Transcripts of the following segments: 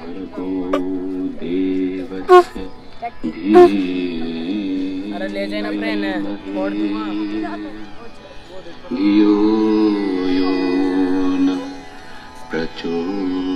भर्गो देवस्य धियो यो न प्रचोदयात्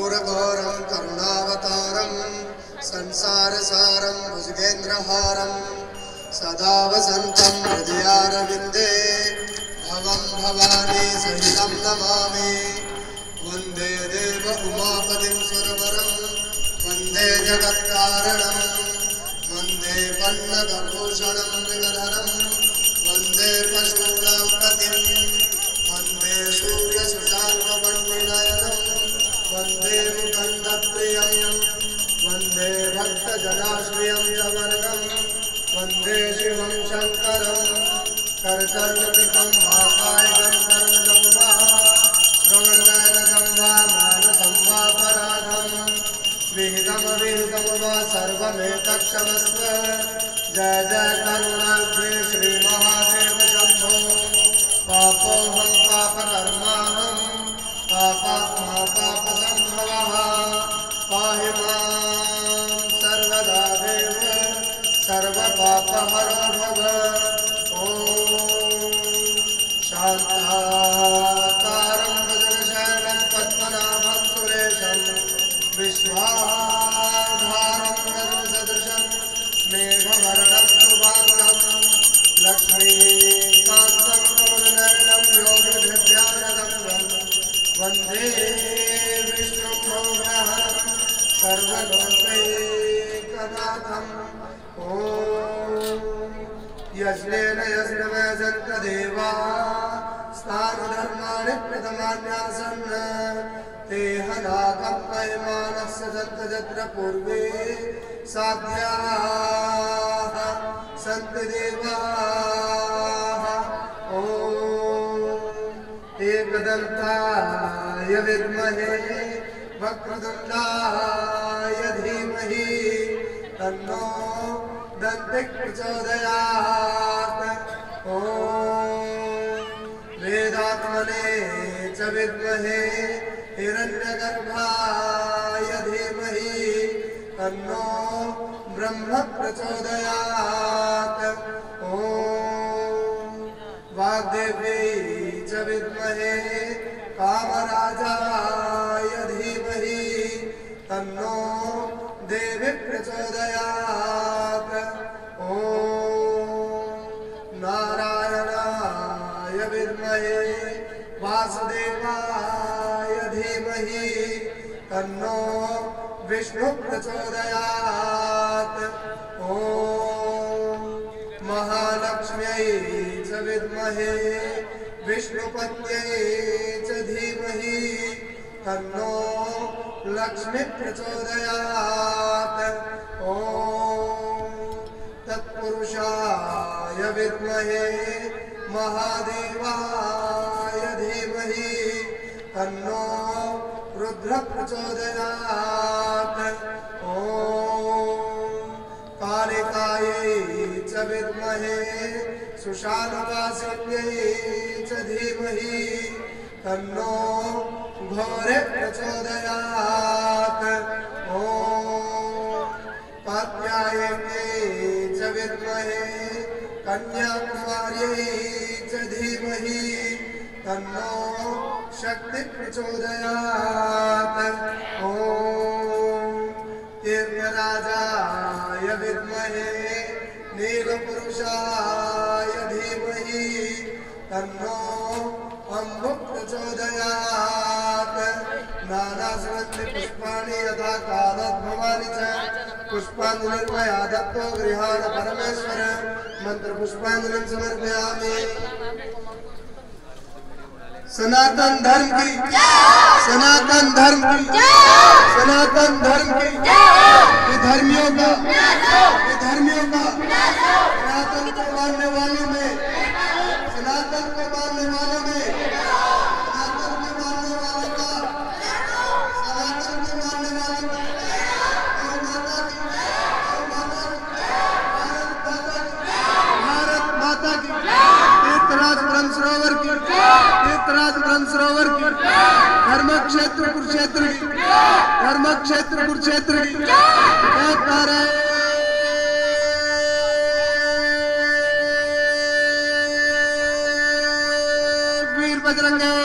घोरघोरं करुणावतारं, संसारसारं भुजगेन्द्रहारं सदा वसन्तं हृदयारविन्दे भवं भवानी सहितं नमामि। वंदे देव उमापतिं सुरवरं, वंदे जगत्कारणं, वंदे पल्लभूषणं मृगधरं वंदे पशूनां पतिम् मुकन्दप्रियं वंदे भक्तजनाश्रियं च वर्गं वंदे शिवं शङ्करं करचर्यकृतं महाकायकं कर्मजं वा। श्रवणनयनजं वा मानसं वा पराधं विहितमविहितं वा सर्वमेतत्क्षमस्व जय जय करुणाग्रे सर्वपापहरो भव। ॐ शान्ताकारं प्रथमान्यासन् ते हनाकम्पयमानस्य जन्तजत्र पूर्वे साध्याः। सन्ति देवाः। ॐ। एकदन्ताय विद्महे ॐ वेदात्मने च विद्महे हिरण्यगर्भाय धीमहि तन्नो ब्रह्म प्रचोदयात् ॐ वाग्देव्यै च विद्महे कामराजाय तन्नो विष्णु प्रचोदयात् ॐ महालक्ष्म्यै च विद्महे, विष्णुपत्यै च धीमहि तन्नो लक्ष्मी प्रचोदयात् ॐ तत्पुरुषाय विद्महे, महादेवाय धीमहि तन्नो रुद्र प्रचोदयात् ॐ कालिकायै च विद्महे सुशानुवासिन्यै च धीमहि। तन्नो घोरे प्रचोदयात्। ॐ कात्यायन्यै च विद्महे, कन्याकुमार्यै च धीमहि। तन्नो शक्ति प्रचोदयात् ॐ तीर्थराजाय विद्महे नीलपुरुषाय धीमहि तन्नो अम्बु प्रचोदयात् नानासुगन्धि पुष्पाणि यथा कालोद्भवानि च पुष्पाञ्जलिर्मया दत्तो गृहाण परमेश्वर मन्त्रपुष्पाञ्जलिं समर्पयामि सनातन धर्म की। सनातन धर्म की। सनातन धर्म की। धर्मियों का विधर्मियों का क्षेत्र कुरुक्षेत्र की धर्म क्षेत्र कुरुक्षेत्र की वीर बजरंगे